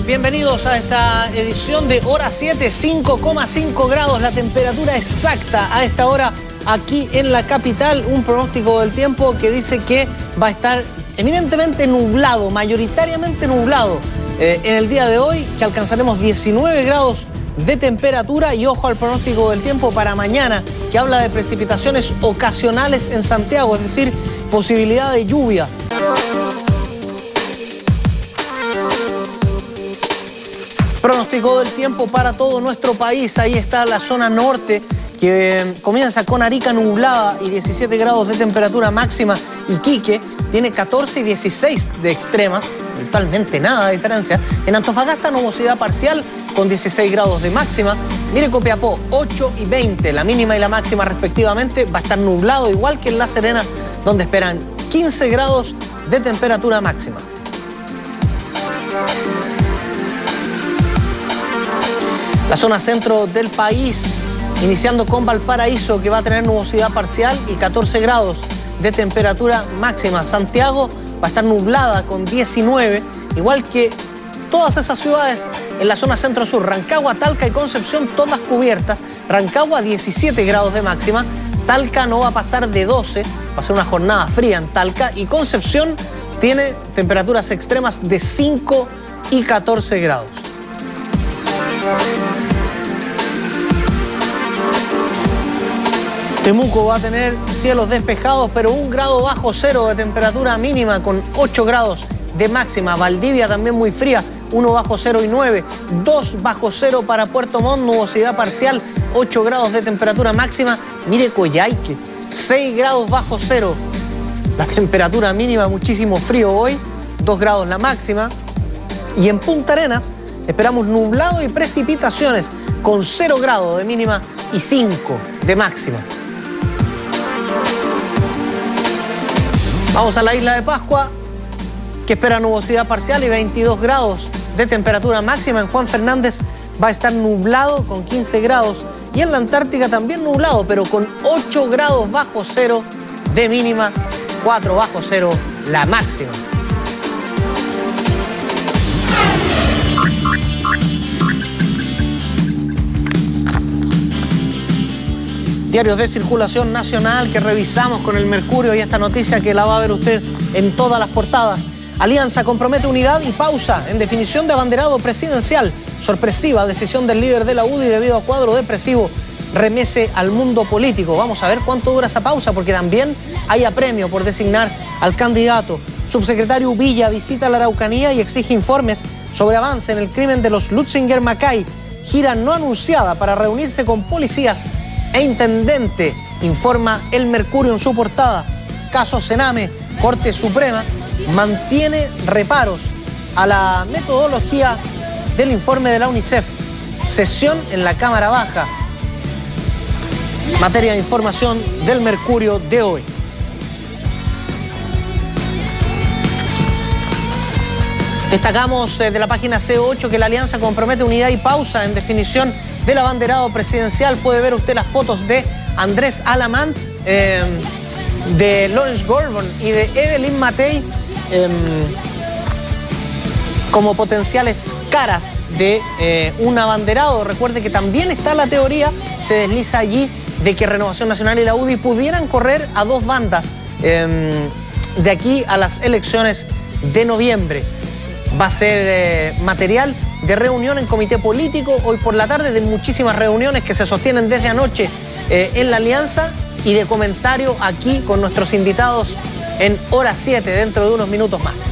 bienvenidos a esta edición de Hora 7, 5,5 grados, la temperatura exacta a esta hora aquí en la capital, un pronóstico del tiempo que dice que va a estar eminentemente nublado, mayoritariamente nublado eh, en el día de hoy, que alcanzaremos 19 grados de temperatura. Y ojo al pronóstico del tiempo para mañana, que habla de precipitaciones ocasionales en Santiago, es decir, posibilidad de lluvia. Pronóstico del tiempo para todo nuestro país. Ahí está la zona norte que eh, comienza con Arica nublada y 17 grados de temperatura máxima. Y Quique tiene 14 y 16 de extremas, virtualmente nada de diferencia. En Antofagasta nubosidad parcial con 16 grados de máxima. Mire Copiapó, 8 y 20, la mínima y la máxima respectivamente. Va a estar nublado igual que en La Serena, donde esperan 15 grados de temperatura máxima. La zona centro del país, iniciando con Valparaíso, que va a tener nubosidad parcial y 14 grados de temperatura máxima. Santiago va a estar nublada con 19, igual que todas esas ciudades en la zona centro-sur. Rancagua, Talca y Concepción, todas cubiertas. Rancagua, 17 grados de máxima. Talca no va a pasar de 12, va a ser una jornada fría en Talca. Y Concepción tiene temperaturas extremas de 5 y 14 grados. Temuco va a tener cielos despejados, pero un grado bajo cero de temperatura mínima con 8 grados de máxima. Valdivia también muy fría, 1 bajo cero y 9. 2 bajo cero para Puerto Montt, nubosidad parcial, 8 grados de temperatura máxima. Mire Coyhaique, 6 grados bajo cero. La temperatura mínima, muchísimo frío hoy, 2 grados la máxima. Y en Punta Arenas esperamos nublado y precipitaciones con 0 grados de mínima y 5 de máxima. Vamos a la isla de Pascua, que espera nubosidad parcial y 22 grados de temperatura máxima. En Juan Fernández va a estar nublado con 15 grados y en la Antártica también nublado, pero con 8 grados bajo cero de mínima, 4 bajo cero la máxima. Diarios de circulación nacional que revisamos con el Mercurio y esta noticia que la va a ver usted en todas las portadas. Alianza compromete unidad y pausa en definición de abanderado presidencial. Sorpresiva decisión del líder de la UDI debido a cuadro depresivo remese al mundo político. Vamos a ver cuánto dura esa pausa porque también hay apremio por designar al candidato. Subsecretario Villa visita la Araucanía y exige informes sobre avance en el crimen de los Lutzinger Macay. Gira no anunciada para reunirse con policías e intendente, informa El Mercurio en su portada. Caso Sename, Corte Suprema, mantiene reparos a la metodología del informe de la UNICEF. Sesión en la Cámara Baja. Materia de información del Mercurio de hoy. Destacamos eh, de la página C8 que la alianza compromete unidad y pausa en definición del abanderado presidencial. Puede ver usted las fotos de Andrés Alamán, em, de Lawrence Gorbon y de Evelyn Matei em, como potenciales caras de eh, un abanderado. Recuerde que también está la teoría, se desliza allí, de que Renovación Nacional y la UDI pudieran correr a dos bandas em, de aquí a las elecciones de noviembre. Va a ser eh, material de reunión en comité político, hoy por la tarde, de muchísimas reuniones que se sostienen desde anoche eh, en la alianza y de comentario aquí con nuestros invitados en hora 7, dentro de unos minutos más.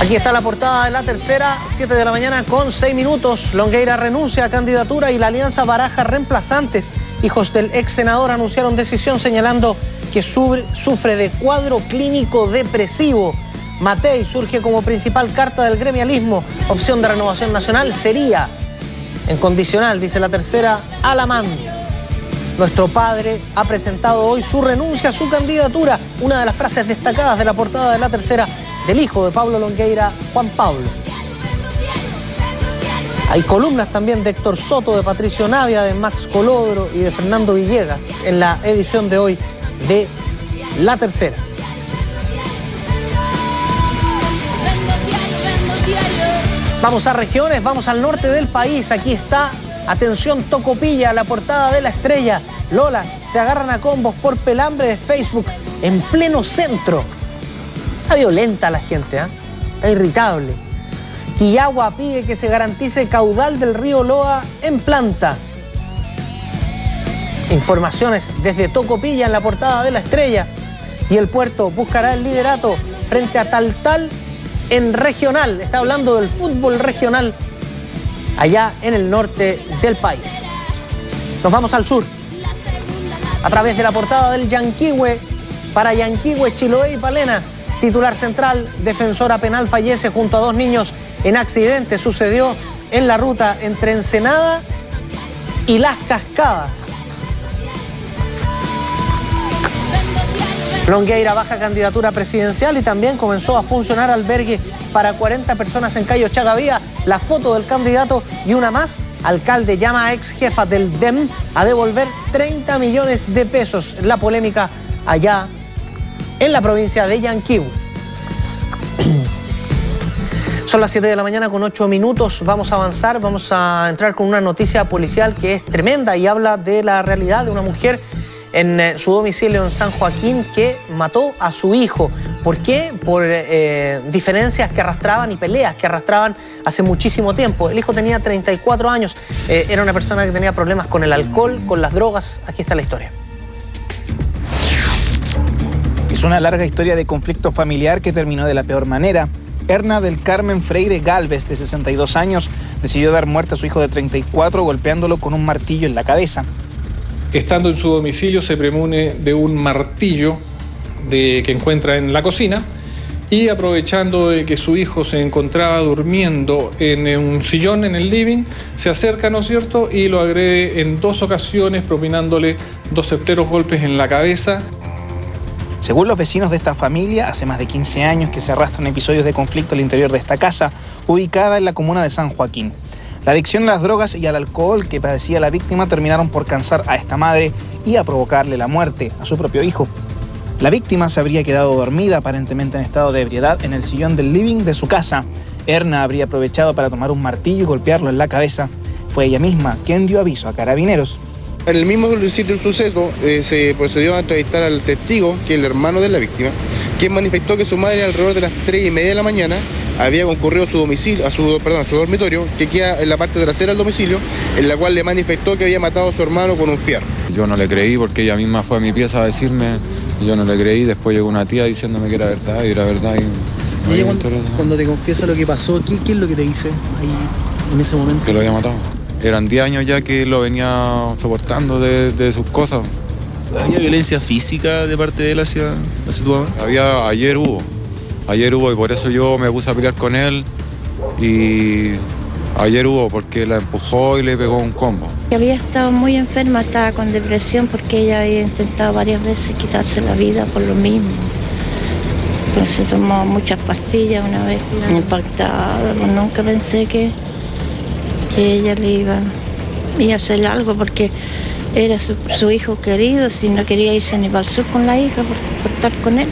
Aquí está la portada de la tercera, 7 de la mañana con 6 minutos. Longueira renuncia a candidatura y la alianza baraja reemplazantes. Hijos del ex senador anunciaron decisión señalando que sufre de cuadro clínico depresivo. Matei surge como principal carta del gremialismo. Opción de renovación nacional sería, en condicional, dice la tercera, Alamán. Nuestro padre ha presentado hoy su renuncia a su candidatura, una de las frases destacadas de la portada de la tercera del hijo de Pablo Longueira, Juan Pablo. Hay columnas también de Héctor Soto, de Patricio Navia, de Max Colodro y de Fernando Villegas en la edición de hoy de La Tercera. Vamos a regiones, vamos al norte del país. Aquí está, atención, Tocopilla, la portada de la estrella. Lolas se agarran a combos por pelambre de Facebook en pleno centro. Está violenta la gente, ¿ah? Está irritable. Quillagua pide que se garantice caudal del río Loa en planta. Informaciones desde Tocopilla en la portada de la estrella. Y el puerto buscará el liderato frente a Tal Tal en regional. Está hablando del fútbol regional allá en el norte del país. Nos vamos al sur. A través de la portada del Yanquihue para Yanquihue, Chiloé y Palena. Titular central, defensora penal fallece junto a dos niños en accidente. Sucedió en la ruta entre Ensenada y Las Cascadas. Longueira baja candidatura presidencial y también comenzó a funcionar albergue para 40 personas en Cayo Chagavía. La foto del candidato y una más. Alcalde llama a ex jefa del DEM a devolver 30 millones de pesos. La polémica allá en la provincia de Yanquiu. Son las 7 de la mañana con 8 minutos. Vamos a avanzar, vamos a entrar con una noticia policial que es tremenda y habla de la realidad de una mujer en eh, su domicilio en San Joaquín que mató a su hijo. ¿Por qué? Por eh, diferencias que arrastraban y peleas que arrastraban hace muchísimo tiempo. El hijo tenía 34 años, eh, era una persona que tenía problemas con el alcohol, con las drogas. Aquí está la historia. Es una larga historia de conflicto familiar que terminó de la peor manera. Erna del Carmen Freire Galvez, de 62 años, decidió dar muerte a su hijo de 34 golpeándolo con un martillo en la cabeza. Estando en su domicilio se premune de un martillo que encuentra en la cocina y aprovechando de que su hijo se encontraba durmiendo en un sillón en el living, se acerca, ¿no es cierto?, y lo agrede en dos ocasiones, propinándole dos certeros golpes en la cabeza. Según los vecinos de esta familia, hace más de 15 años que se arrastran episodios de conflicto al interior de esta casa, ubicada en la comuna de San Joaquín. La adicción a las drogas y al alcohol que padecía la víctima terminaron por cansar a esta madre y a provocarle la muerte a su propio hijo. La víctima se habría quedado dormida, aparentemente en estado de ebriedad, en el sillón del living de su casa. Erna habría aprovechado para tomar un martillo y golpearlo en la cabeza. Fue ella misma quien dio aviso a carabineros. En el mismo sitio del suceso eh, se procedió a entrevistar al testigo, que es el hermano de la víctima, quien manifestó que su madre alrededor de las 3 y media de la mañana había concurrido a su domicilio, a su, perdón, a su dormitorio, que queda en la parte trasera del domicilio, en la cual le manifestó que había matado a su hermano con un fierro. Yo no le creí porque ella misma fue a mi pieza a decirme, yo no le creí, después llegó una tía diciéndome que era verdad y era verdad. Y, cuando, te confiesa lo que pasó, ¿qué, es lo que te dice ahí en ese momento? Que lo había matado. Eran 10 años ya que lo venía soportando de, sus cosas. ¿Había violencia física de parte de él hacia, hacia tu mamá? Había, ayer hubo, Ayer hubo y por eso yo me puse a pelear con él y ayer hubo porque la empujó y le pegó un combo. Había estado muy enferma, estaba con depresión porque ella había intentado varias veces quitarse la vida por lo mismo. Se tomó muchas pastillas una vez impactada, pues nunca pensé que, que ella le iba, a hacer algo porque era su, hijo querido, si no quería irse ni para el sur con la hija por estar con él.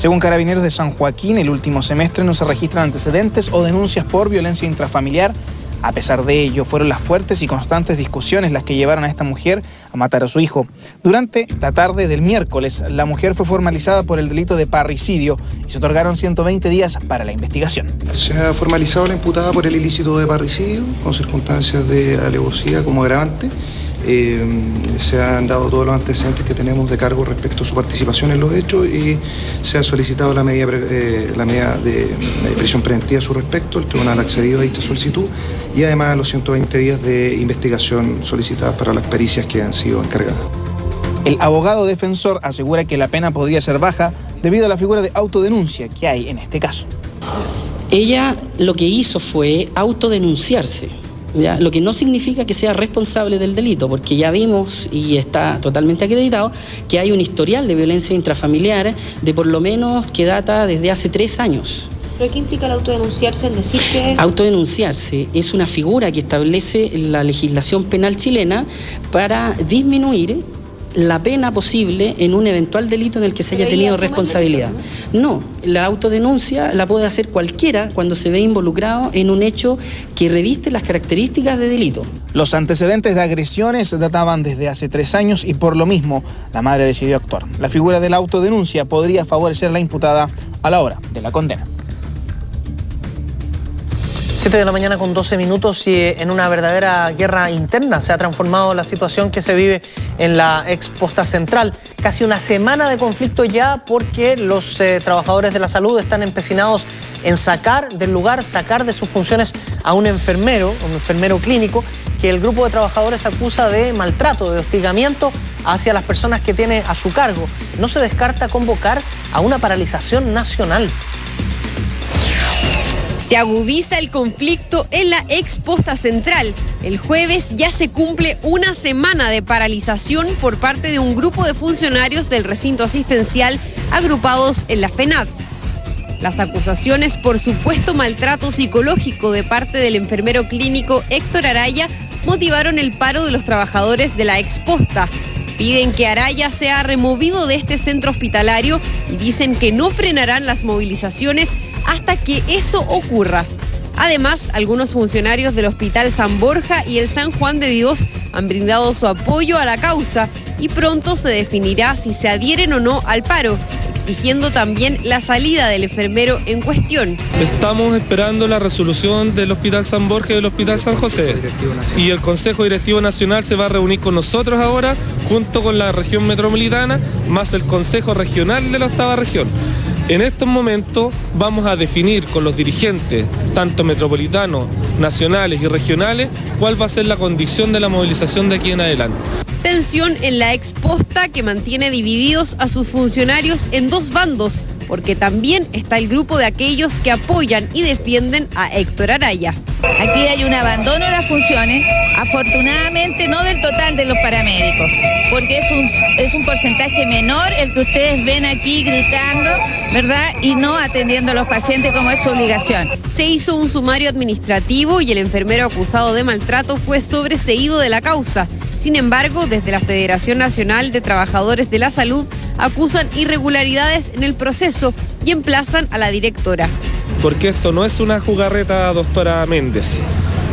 Según Carabineros de San Joaquín, el último semestre no se registran antecedentes o denuncias por violencia intrafamiliar. A pesar de ello, fueron las fuertes y constantes discusiones las que llevaron a esta mujer a matar a su hijo. Durante la tarde del miércoles, la mujer fue formalizada por el delito de parricidio y se otorgaron 120 días para la investigación. Se ha formalizado la imputada por el ilícito de parricidio, con circunstancias de alevosía como agravante eh, se han dado todos los antecedentes que tenemos de cargo respecto a su participación en los hechos y se ha solicitado la medida, eh, la medida de, prisión preventiva a su respecto. El tribunal ha accedido a dicha solicitud y además los 120 días de investigación solicitadas para las pericias que han sido encargadas. El abogado defensor asegura que la pena podría ser baja debido a la figura de autodenuncia que hay en este caso. Ella lo que hizo fue autodenunciarse lo que no significa que sea responsable del delito, porque ya vimos y está totalmente acreditado que hay un historial de violencia intrafamiliar de por lo menos que data desde hace tres años. ¿Pero qué implica el autodenunciarse? El decir que... Autodenunciarse es una figura que establece la legislación penal chilena para disminuir la pena posible en un eventual delito en el que se haya tenido responsabilidad. No, la autodenuncia la puede hacer cualquiera cuando se ve involucrado en un hecho que reviste las características de delito. Los antecedentes de agresiones databan desde hace tres años y por lo mismo la madre decidió actuar. La figura de la autodenuncia podría favorecer a la imputada a la hora de la condena. 7 de la mañana con 12 minutos y eh, en una verdadera guerra interna se ha transformado la situación que se vive en la ex posta central. Casi una semana de conflicto ya porque los eh, trabajadores de la salud están empecinados en sacar del lugar, sacar de sus funciones a un enfermero, un enfermero clínico, que el grupo de trabajadores acusa de maltrato, de hostigamiento hacia las personas que tiene a su cargo. No se descarta convocar a una paralización nacional. Se agudiza el conflicto en la exposta central. El jueves ya se cumple una semana de paralización por parte de un grupo de funcionarios del recinto asistencial agrupados en la FENAT. Las acusaciones por supuesto maltrato psicológico de parte del enfermero clínico Héctor Araya motivaron el paro de los trabajadores de la exposta. Piden que Araya sea removido de este centro hospitalario y dicen que no frenarán las movilizaciones hasta que eso ocurra. Además, algunos funcionarios del Hospital San Borja y el San Juan de Dios han brindado su apoyo a la causa y pronto se definirá si se adhieren o no al paro, exigiendo también la salida del enfermero en cuestión. Estamos esperando la resolución del Hospital San Borja y del Hospital San José. Y el Consejo Directivo Nacional se va a reunir con nosotros ahora, junto con la región metropolitana, más el Consejo Regional de la octava región. En estos momentos vamos a definir con los dirigentes, tanto metropolitanos, nacionales y regionales, cuál va a ser la condición de la movilización de aquí en adelante. Tensión en la exposta que mantiene divididos a sus funcionarios en dos bandos, porque también está el grupo de aquellos que apoyan y defienden a Héctor Araya. Aquí hay un abandono de las funciones, afortunadamente no del total de los paramédicos, porque es un, es un porcentaje menor el que ustedes ven aquí gritando, ¿verdad? Y no atendiendo a los pacientes como es su obligación. Se hizo un sumario administrativo y el enfermero acusado de maltrato fue sobreseído de la causa. Sin embargo, desde la Federación Nacional de Trabajadores de la Salud acusan irregularidades en el proceso y emplazan a la directora. Porque esto no es una jugarreta, doctora Méndez.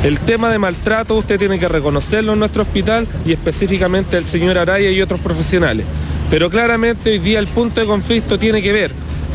El tema de maltrato usted tiene que reconocerlo en nuestro hospital y específicamente el señor Araya y otros profesionales. Pero claramente hoy día el punto de conflicto tiene que ver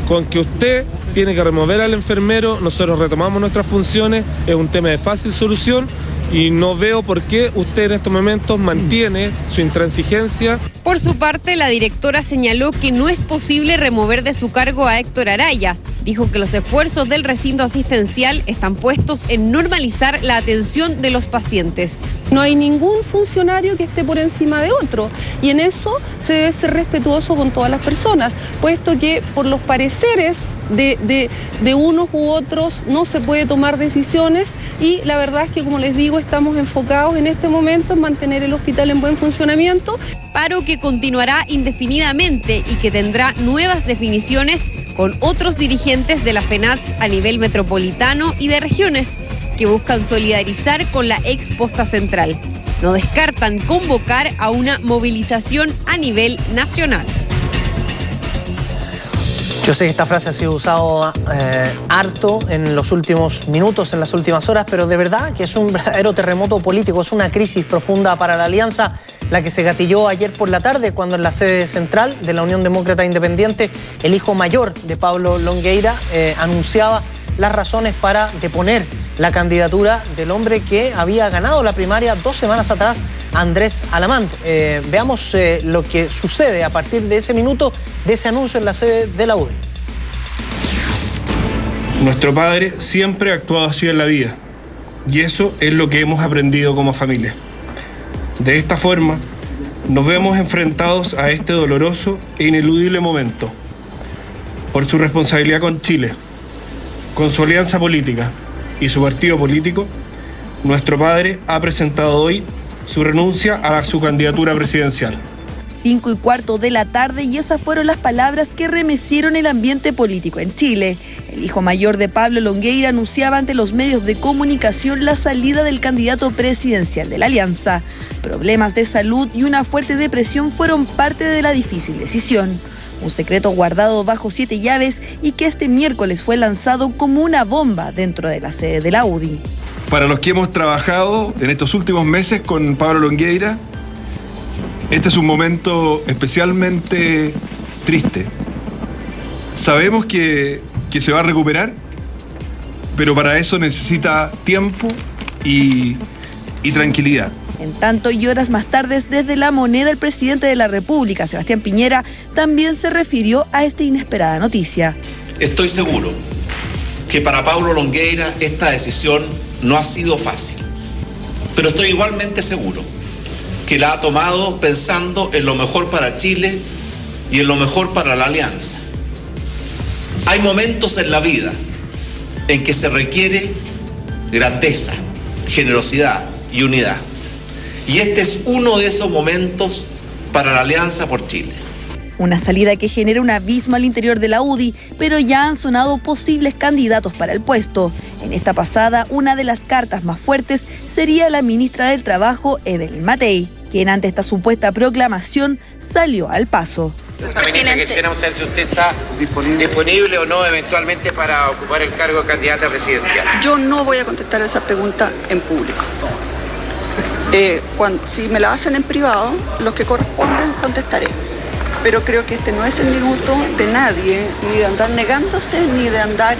con que usted tiene que remover al enfermero, nosotros retomamos nuestras funciones, es un tema de fácil solución y no veo por qué usted en estos momentos mantiene su intransigencia. Por su parte, la directora señaló que no es posible remover de su cargo a Héctor Araya. Dijo que los esfuerzos del recinto asistencial están puestos en normalizar la atención de los pacientes. No hay ningún funcionario que esté por encima de otro y en eso se debe ser respetuoso con todas las personas, puesto que por los pareceres de, de, unos u otros no se puede tomar decisiones y la verdad es que como les digo estamos enfocados en este momento en mantener el hospital en buen funcionamiento. Paro que continuará indefinidamente y que tendrá nuevas definiciones con otros dirigentes de la FENATS a nivel metropolitano y de regiones que buscan solidarizar con la ex posta central. No descartan convocar a una movilización a nivel nacional. Yo sé que esta frase ha sido usada eh, harto en los últimos minutos, en las últimas horas, pero de verdad que es un verdadero terremoto político, es una crisis profunda para la alianza, la que se gatilló ayer por la tarde cuando en la sede central de la Unión Demócrata Independiente el hijo mayor de Pablo Longueira eh, anunciaba las razones para deponer la candidatura del hombre que había ganado la primaria dos semanas atrás Andrés Alamant. Eh, veamos eh, lo que sucede a partir de ese minuto, de ese anuncio en la sede de la UDI. Nuestro padre siempre ha actuado así en la vida y eso es lo que hemos aprendido como familia. De esta forma, nos vemos enfrentados a este doloroso e ineludible momento por su responsabilidad con Chile, con su alianza política y su partido político, nuestro padre ha presentado hoy su renuncia a su candidatura presidencial. Cinco y cuarto de la tarde y esas fueron las palabras que remecieron el ambiente político en Chile. El hijo mayor de Pablo Longueira anunciaba ante los medios de comunicación la salida del candidato presidencial de la alianza. problemas de salud y una fuerte depresión fueron parte de la difícil decisión. Un secreto guardado bajo siete llaves y que este miércoles fue lanzado como una bomba dentro de la sede de la UDI. Para los que hemos trabajado en estos últimos meses con Pablo Longueira, este es un momento especialmente triste. Sabemos que, que se va a recuperar, pero para eso necesita tiempo y, y tranquilidad. En tanto, y horas más tarde, desde la moneda, el presidente de la República, Sebastián Piñera, también se refirió a esta inesperada noticia. Estoy seguro que para Paulo Longueira esta decisión no ha sido fácil, pero estoy igualmente seguro que la ha tomado pensando en lo mejor para Chile y en lo mejor para la alianza. Hay momentos en la vida en que se requiere grandeza, generosidad y unidad. Y este es uno de esos momentos para la Alianza por Chile. Una salida que genera un abismo al interior de la UDI, pero ya han sonado posibles candidatos para el puesto. En esta pasada, una de las cartas más fuertes sería la ministra del Trabajo, Evelyn Matei, quien ante esta supuesta proclamación salió al paso. Ministra, quisiéramos saber si usted está disponible o no eventualmente para ocupar el cargo de candidata presidencial. Yo no voy a contestar esa pregunta en público. Eh, si me la hacen en privado, los que corresponden contestaré. Pero creo que este no es el minuto de nadie, ni de andar negándose, ni de andar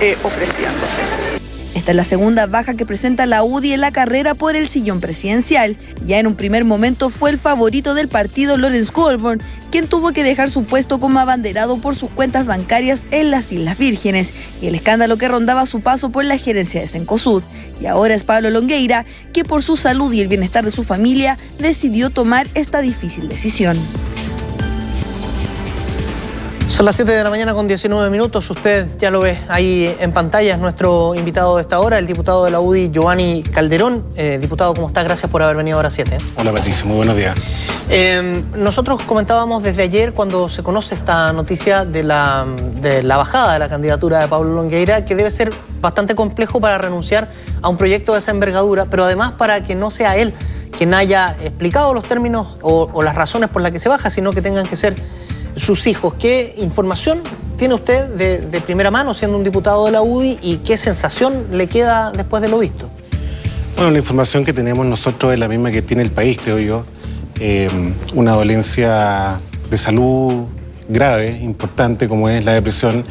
eh, ofreciéndose. Esta es la segunda baja que presenta la UDI en la carrera por el sillón presidencial. Ya en un primer momento fue el favorito del partido Lawrence Goldborn, quien tuvo que dejar su puesto como abanderado por sus cuentas bancarias en las Islas Vírgenes y el escándalo que rondaba su paso por la gerencia de Sencosud. Y ahora es Pablo Longueira, que por su salud y el bienestar de su familia decidió tomar esta difícil decisión. Son las 7 de la mañana con 19 minutos. Usted ya lo ve ahí en pantalla. Es nuestro invitado de esta hora, el diputado de la UDI, Giovanni Calderón. Eh, diputado, ¿cómo está? Gracias por haber venido ahora a 7. Hola Patricia, muy buenos días. Eh, nosotros comentábamos desde ayer, cuando se conoce esta noticia de la, de la bajada de la candidatura de Pablo Longueira, que debe ser bastante complejo para renunciar a un proyecto de esa envergadura, pero además para que no sea él quien haya explicado los términos o, o las razones por las que se baja, sino que tengan que ser sus hijos. ¿Qué información tiene usted de, primera mano siendo un diputado de la UDI y qué sensación le queda después de lo visto? Bueno, la información que tenemos nosotros es la misma que tiene el país, creo yo. Eh, una dolencia de salud grave, importante, como es la depresión,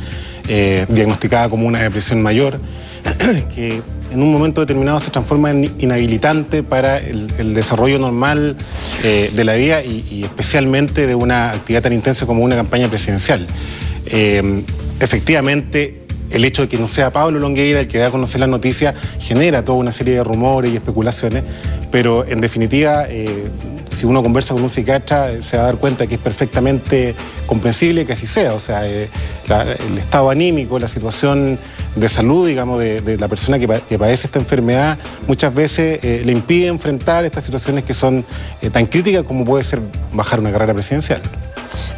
eh, diagnosticada como una depresión mayor, que en un momento determinado se transforma en inhabilitante para el, desarrollo normal eh, de la vida y, y, especialmente de una actividad tan intensa como una campaña presidencial. Eh, efectivamente, el hecho de que no sea Pablo Longueira el que da a conocer la noticia genera toda una serie de rumores y especulaciones, pero en definitiva, eh, si uno conversa con un psiquiatra, se va a dar cuenta que es perfectamente comprensible que así sea. O sea, eh, el estado anímico, la situación de salud, digamos, de, la persona que, padece esta enfermedad, muchas veces eh, le impide enfrentar estas situaciones que son eh, tan críticas como puede ser bajar una carrera presidencial.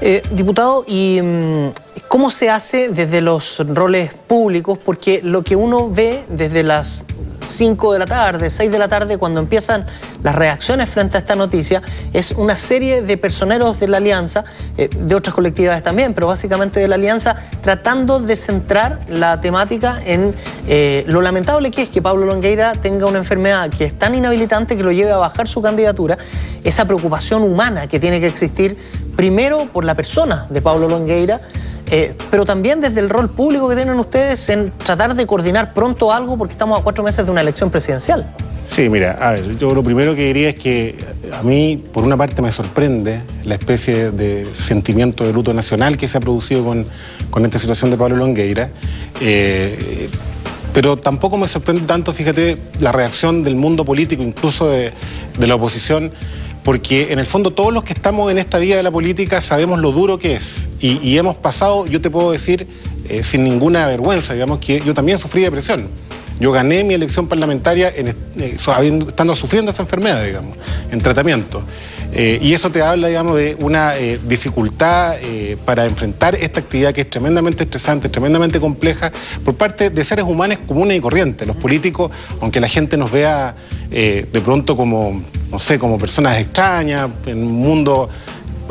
Eh, diputado, ¿y mm, cómo se hace desde los roles públicos? Porque lo que uno ve desde las 5 de la tarde, 6 de la tarde, cuando empiezan las reacciones frente a esta noticia, es una serie de personeros de la Alianza, eh, de otras colectividades también, pero básicamente de la Alianza, tratando de centrar la temática en eh, lo lamentable que es que Pablo Longueira tenga una enfermedad que es tan inhabilitante que lo lleve a bajar su candidatura, esa preocupación humana que tiene que existir primero por la persona de Pablo Longueira, eh, pero también desde el rol público que tienen ustedes en tratar de coordinar pronto algo porque estamos a cuatro meses de una elección presidencial. Sí, mira, a ver, yo lo primero que diría es que a mí, por una parte, me sorprende la especie de sentimiento de luto nacional que se ha producido con, con esta situación de Pablo Longueira. Eh, pero tampoco me sorprende tanto, fíjate, la reacción del mundo político, incluso de, de la oposición, porque en el fondo todos los que estamos en esta vida de la política sabemos lo duro que es. Y, hemos pasado, yo te puedo decir, eh, sin ninguna vergüenza, digamos, que yo también sufrí depresión. Yo gané mi elección parlamentaria en, eh, estando sufriendo esa enfermedad, digamos, en tratamiento. Eh, y eso te habla, digamos, de una eh, dificultad eh, para enfrentar esta actividad que es tremendamente estresante, tremendamente compleja, por parte de seres humanos comunes y corrientes. Los políticos, aunque la gente nos vea de pronto como no sé, como personas extrañas, en un mundo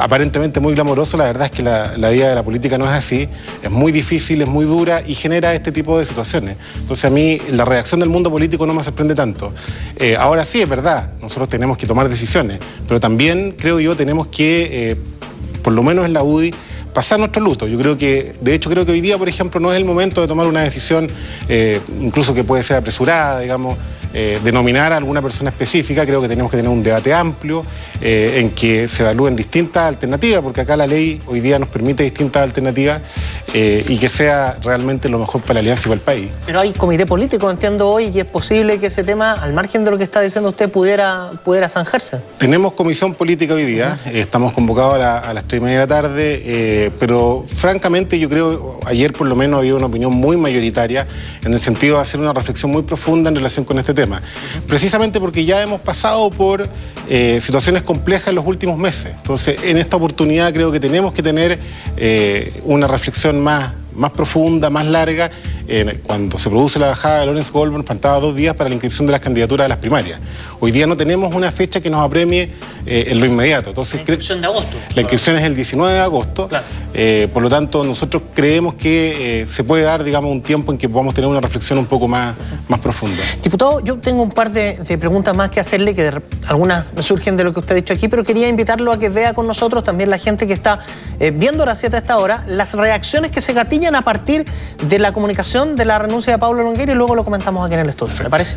aparentemente muy glamoroso, la verdad es que la, vida de la política no es así, es muy difícil, es muy dura y genera este tipo de situaciones. Entonces a mí la reacción del mundo político no me sorprende tanto. Eh, ahora sí, es verdad, nosotros tenemos que tomar decisiones, pero también creo yo tenemos que, eh, por lo menos en la UDI, pasar nuestro luto. Yo creo que, de hecho, creo que hoy día, por ejemplo, no es el momento de tomar una decisión, eh, incluso que puede ser apresurada, digamos, eh, denominar a alguna persona específica, creo que tenemos que tener un debate amplio eh, en que se evalúen distintas alternativas, porque acá la ley hoy día nos permite distintas alternativas eh, y que sea realmente lo mejor para la alianza y para el país. Pero hay comité político, entiendo hoy, y es posible que ese tema, al margen de lo que está diciendo usted, pudiera, pudiera zanjarse. Tenemos comisión política hoy día, estamos convocados a, la- a las tres y media de la tarde, pero francamente yo creo, ayer por lo menos había una opinión muy mayoritaria en el sentido de hacer una reflexión muy profunda en relación con este tema. Precisamente porque ya hemos pasado por eh, situaciones complejas en los últimos meses. Entonces, en esta oportunidad creo que tenemos que tener eh, una reflexión más, más profunda, más larga. Cuando se produce la bajada de Lawrence Goldberg, faltaba dos días para la inscripción de las candidaturas a las primarias. Hoy día no tenemos una fecha que nos apremie eh, en lo inmediato. Entonces, la inscripción de agosto. La inscripción es el 19 de agosto. Eh, por lo tanto, nosotros creemos que eh, se puede dar, digamos, un tiempo en que podamos tener una reflexión un poco más, más profunda. Diputado, yo tengo un par de, de preguntas más que hacerle, que de algunas surgen de lo que usted ha dicho aquí, pero quería invitarlo a que vea con nosotros también la gente que está eh, viendo la 7 a esta hora, las reacciones que se gatillan a partir de la comunicación de la renuncia de Pablo Longueira y luego lo comentamos aquí en el estudio. ¿Le parece?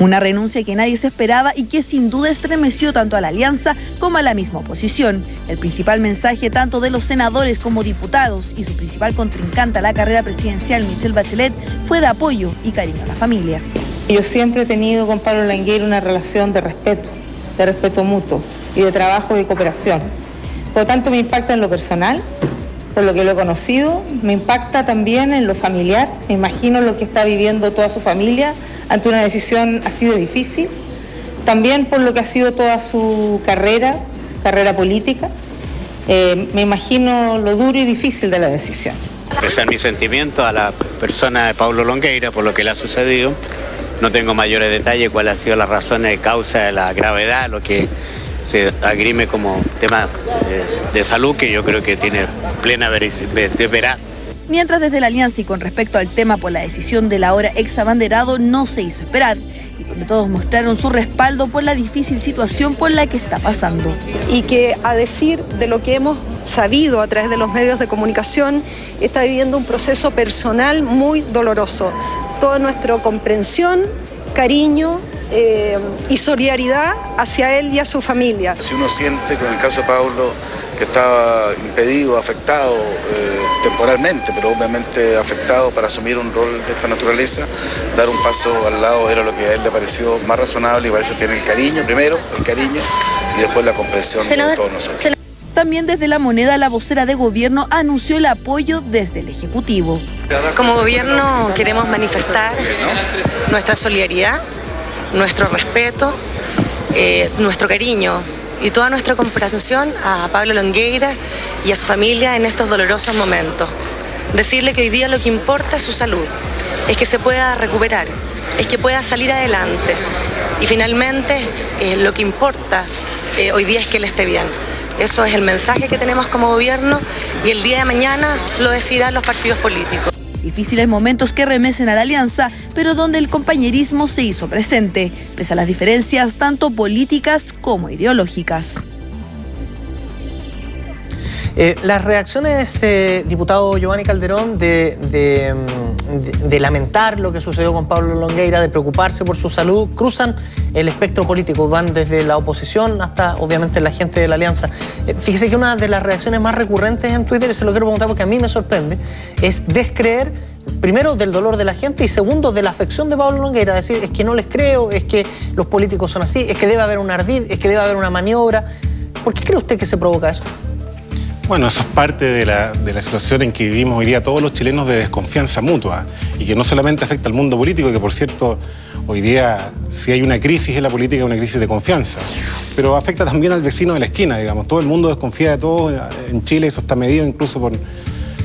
Una renuncia que nadie se esperaba y que sin duda estremeció tanto a la alianza como a la misma oposición. El principal mensaje tanto de los senadores como diputados y su principal contrincante a la carrera presidencial, Michelle Bachelet, fue de apoyo y cariño a la familia. Yo siempre he tenido con Pablo Langueira una relación de respeto, de respeto mutuo y de trabajo y cooperación. Por lo tanto, me impacta en lo personal, por lo que lo he conocido, me impacta también en lo familiar, me imagino lo que está viviendo toda su familia ante una decisión así de difícil, también por lo que ha sido toda su carrera, carrera política, Eh, me imagino lo duro y difícil de la decisión. expresar mi sentimiento a la persona de Pablo Longueira por lo que le ha sucedido. No tengo mayores detalles cuáles han sido las razones de causa de la gravedad, lo que se agrime como tema de, de salud, que yo creo que tiene plena veraz. Mientras desde la alianza y con respecto al tema por la decisión del ahora ex abanderado no se hizo esperar, y donde todos mostraron su respaldo por la difícil situación por la que está pasando. y que a decir de lo que hemos sabido a través de los medios de comunicación, está viviendo un proceso personal muy doloroso. Toda nuestra comprensión, cariño eh, y solidaridad hacia él y a su familia. Si uno siente con el caso de Pablo que estaba impedido, afectado eh, temporalmente, pero obviamente afectado para asumir un rol de esta naturaleza, dar un paso al lado era lo que a él le pareció más razonable y para eso tiene el cariño, primero el cariño y después la comprensión de todos nosotros. También desde la moneda, la vocera de gobierno anunció el apoyo desde el Ejecutivo. Como gobierno queremos manifestar nuestra solidaridad, nuestro respeto, eh, nuestro cariño y toda nuestra comprensión a Pablo Longueira y a su familia en estos dolorosos momentos. Decirle que hoy día lo que importa es su salud, es que se pueda recuperar, es que pueda salir adelante. Y finalmente eh, lo que importa eh, hoy día es que él esté bien. Eso es el mensaje que tenemos como gobierno y el día de mañana lo decidirán los partidos políticos. Difíciles momentos que remecen a la alianza, pero donde el compañerismo se hizo presente, pese a las diferencias tanto políticas como ideológicas. Eh, las reacciones, eh, diputado Giovanni Calderón, de, mm, de- lamentar lo que sucedió con Pablo Longueira, de preocuparse por su salud, cruzan el espectro político, van desde la oposición hasta obviamente la gente de la alianza. Eh, fíjese que una de las reacciones más recurrentes en Twitter, y se lo quiero preguntar porque a mí me sorprende, es descreer primero del dolor de la gente y segundo de la afección de Pablo Longueira, decir es que no les creo, es que los políticos son así, es que debe haber un ardid, es que debe haber una maniobra. ¿Por qué cree usted que se provoca eso? Bueno, eso es parte de la, de la situación en que vivimos hoy día todos los chilenos de desconfianza mutua y que no solamente afecta al mundo político, que por cierto, hoy día si hay una crisis en la política, una crisis de confianza, pero afecta también al vecino de la esquina, digamos. Todo el mundo desconfía de todo, en Chile eso está medido incluso por,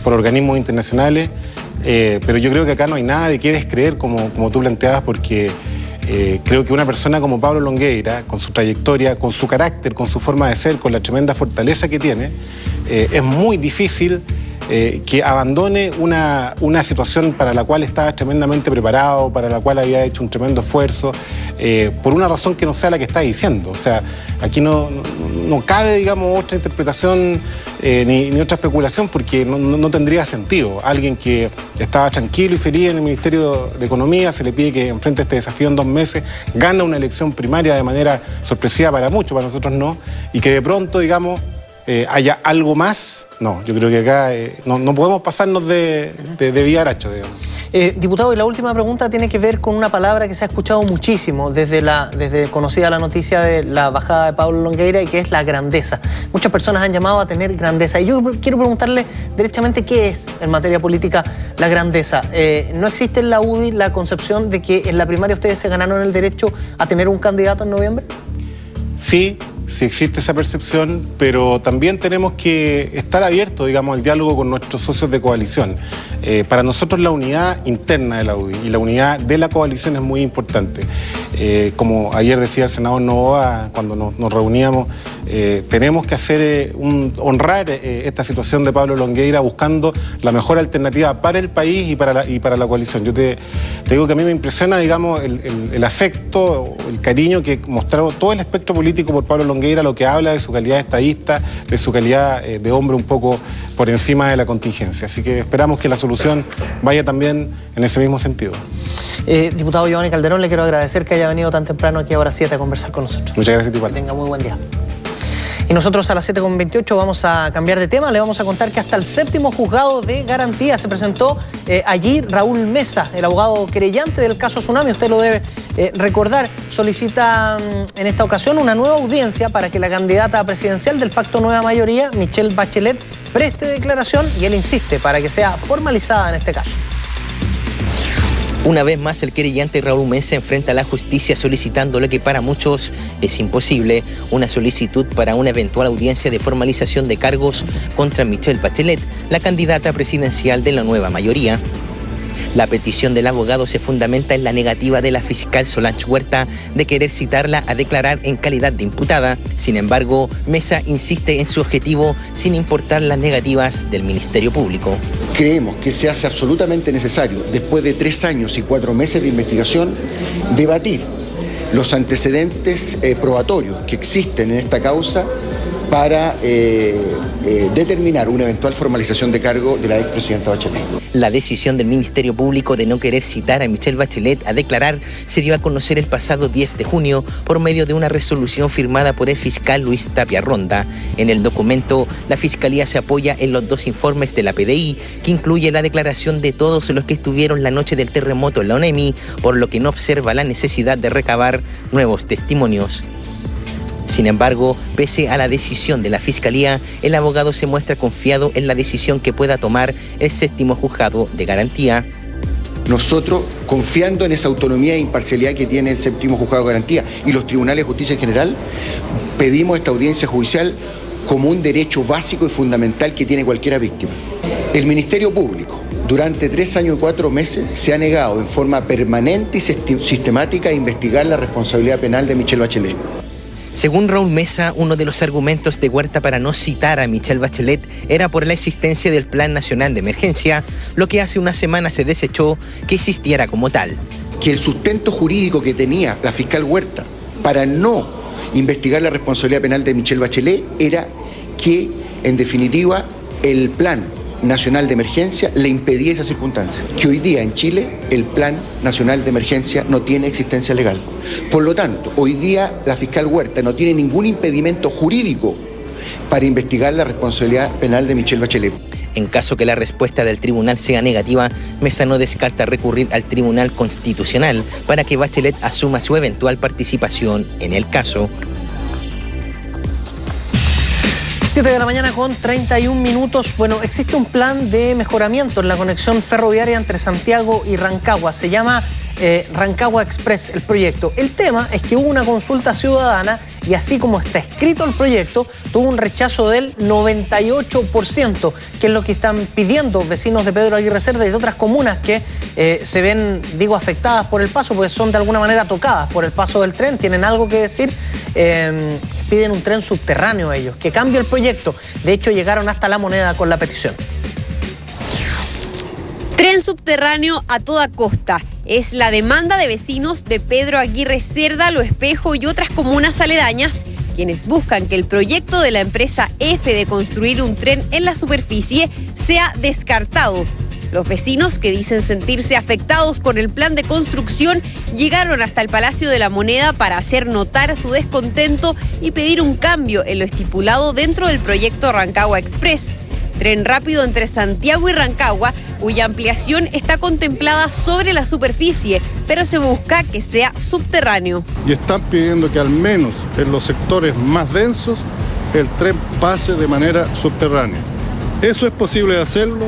por organismos internacionales, eh, pero yo creo que acá no hay nada de qué descreer como, como tú planteabas porque Eh, creo que una persona como Pablo Longueira, con su trayectoria, con su carácter, con su forma de ser, con la tremenda fortaleza que tiene, eh, es muy difícil eh, que abandone una, una, situación para la cual estaba tremendamente preparado, para la cual había hecho un tremendo esfuerzo, eh, por una razón que no sea la que está diciendo. O sea, aquí no, no, cabe, digamos, otra interpretación ni, ni, otra especulación porque no, no, tendría sentido. Alguien que estaba tranquilo y feliz en el Ministerio de Economía, se le pide que enfrente este desafío en dos meses, gana una elección primaria de manera sorpresiva para muchos, para nosotros no, y que de pronto, digamos, eh, haya algo más, no, yo creo que acá eh, no, no, podemos pasarnos de, de, de digamos. Eh, diputado, y la última pregunta tiene que ver con una palabra que se ha escuchado muchísimo desde, la, desde conocida la noticia de la bajada de Pablo Longueira y que es la grandeza. Muchas personas han llamado a tener grandeza y yo quiero preguntarle derechamente qué es en materia política la grandeza. Eh, ¿No existe en la UDI la concepción de que en la primaria ustedes se ganaron el derecho a tener un candidato en noviembre? Sí, sí existe esa percepción, pero también tenemos que estar abiertos, digamos, al diálogo con nuestros socios de coalición. Eh, para nosotros la unidad interna de la UDI y la unidad de la coalición es muy importante. Eh, como ayer decía el senador Novoa cuando nos, reuníamos, eh, tenemos que hacer eh, honrar esta situación de Pablo Longueira buscando la mejor alternativa para el país y para la, y para la coalición. Yo te, digo que a mí me impresiona, digamos, el, afecto, el cariño que mostraron todo el espectro político por Pablo Longueira, lo que habla de su calidad de estadista, de su calidad de hombre un poco por encima de la contingencia. Así que esperamos que la solución vaya también en ese mismo sentido. Diputado Giovanni Calderón, le quiero agradecer que haya venido tan temprano aquí a hora 7 a conversar con nosotros. Muchas gracias. Que tenga muy buen día. Y nosotros a las 7.28 vamos a cambiar de tema. Le vamos a contar que hasta el séptimo juzgado de garantía se presentó eh, allí Raúl Mesa, el abogado querellante del caso Tsunami. Usted lo debe eh, recordar. Solicita mm, en esta ocasión una nueva audiencia para que la candidata presidencial del Pacto Nueva Mayoría, Michelle Bachelet, preste declaración y él insiste para que sea formalizada en este caso. Una vez más, el querellante Raúl Mesa enfrenta a la justicia solicitando lo que para muchos es imposible, una solicitud para una eventual audiencia de formalización de cargos contra Michelle Bachelet, la candidata presidencial de la nueva mayoría. La petición del abogado se fundamenta en la negativa de la fiscal Solange Huerta de querer citarla a declarar en calidad de imputada. Sin embargo, Mesa insiste en su objetivo sin importar las negativas del Ministerio Público. Creemos que se hace absolutamente necesario, después de tres años y cuatro meses de investigación, debatir los antecedentes eh, probatorios que existen en esta causa para eh, eh, determinar una eventual formalización de cargo de la expresidenta Bachelet. La decisión del Ministerio Público de no querer citar a Michelle Bachelet a declarar se dio a conocer el pasado 10 de junio por medio de una resolución firmada por el fiscal Luis Tapia Ronda. En el documento, la Fiscalía se apoya en los dos informes de la PDI, que incluye la declaración de todos los que estuvieron la noche del terremoto en la ONEMI, por lo que no observa la necesidad de recabar nuevos testimonios. Sin embargo, pese a la decisión de la Fiscalía, el abogado se muestra confiado en la decisión que pueda tomar el séptimo juzgado de garantía. Nosotros, confiando en esa autonomía e imparcialidad que tiene el séptimo juzgado de garantía y los tribunales de justicia en general, pedimos esta audiencia judicial como un derecho básico y fundamental que tiene cualquiera víctima. El Ministerio Público, durante tres años y cuatro meses, se ha negado en forma permanente y sistemática a investigar la responsabilidad penal de Michelle Bachelet. Según Raúl Mesa, uno de los argumentos de Huerta para no citar a Michelle Bachelet era por la existencia del Plan Nacional de Emergencia, lo que hace una semana se desechó que existiera como tal. Que el sustento jurídico que tenía la fiscal Huerta para no investigar la responsabilidad penal de Michelle Bachelet era que, en definitiva, el plan nacional de emergencia le impedía esa circunstancia. Que hoy día en Chile el Plan Nacional de Emergencia no tiene existencia legal. Por lo tanto, hoy día la fiscal Huerta no tiene ningún impedimento jurídico para investigar la responsabilidad penal de Michelle Bachelet. En caso que la respuesta del tribunal sea negativa, Mesa no descarta recurrir al Tribunal Constitucional para que Bachelet asuma su eventual participación en el caso. 7 de la mañana con 31 minutos. Bueno, existe un plan de mejoramiento en la conexión ferroviaria entre Santiago y Rancagua. Se llama eh, Rancagua Express, el proyecto. El tema es que hubo una consulta ciudadana y así como está escrito el proyecto, tuvo un rechazo del 98%, que es lo que están pidiendo vecinos de Pedro Aguirre Cerda y de otras comunas que eh, se ven, digo, afectadas por el paso, porque son de alguna manera tocadas por el paso del tren, tienen algo que decir. Eh, piden un tren subterráneo ellos, que cambie el proyecto. De hecho, llegaron hasta la moneda con la petición. Tren subterráneo a toda costa. Es la demanda de vecinos de Pedro Aguirre Cerda, Lo Espejo y otras comunas aledañas, quienes buscan que el proyecto de la empresa F de construir un tren en la superficie sea descartado. Los vecinos que dicen sentirse afectados con el plan de construcción llegaron hasta el Palacio de la Moneda para hacer notar su descontento y pedir un cambio en lo estipulado dentro del proyecto Rancagua Express tren rápido entre Santiago y Rancagua, cuya ampliación está contemplada sobre la superficie, pero se busca que sea subterráneo. Y están pidiendo que al menos en los sectores más densos el tren pase de manera subterránea. Eso es posible hacerlo,